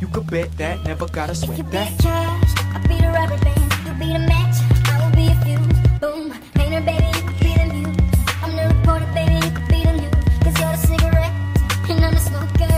You could bet that, never gotta sweat if you that. Be trash, I'll be the rubber band, you be the match, I will be a fuse. Boom, painter, baby, you could be the muse. I'm the reporter, baby, you could be the news. Cause you're the cigarette, and I'm the smoker.